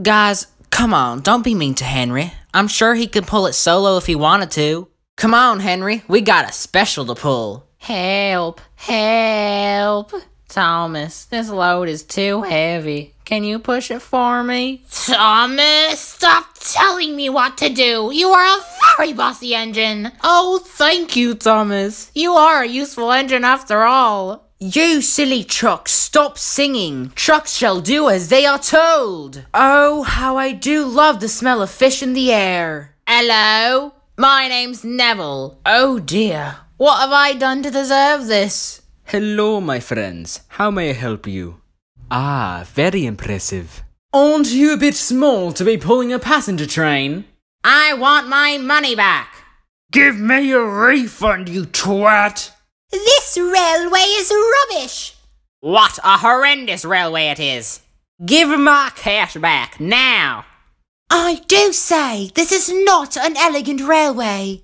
Guys, come on, don't be mean to Henry. I'm sure he could pull it solo if he wanted to. Come on, Henry, we got a special to pull. Help! Help! Thomas, this load is too heavy. Can you push it for me? Thomas, stop telling me what to do. You are a very bossy engine. Oh, thank you, Thomas. You are a useful engine after all. You silly trucks, stop singing. Trucks shall do as they are told. Oh, how I do love the smell of fish in the air. Hello, my name's Neville. Oh dear. What have I done to deserve this? Hello, my friends. How may I help you? Ah, very impressive. Aren't you a bit small to be pulling a passenger train? I want my money back. Give me a refund, you twat! This railway is rubbish. What a horrendous railway it is. Give my cash back now. I do say, this is not an elegant railway.